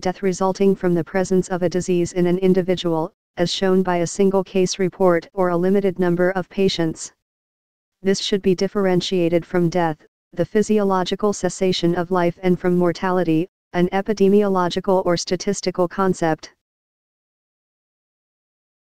death resulting from the presence of a disease in an individual, as shown by a single case report or a limited number of patients. This should be differentiated from death, the physiological cessation of life and from mortality, an epidemiological or statistical concept.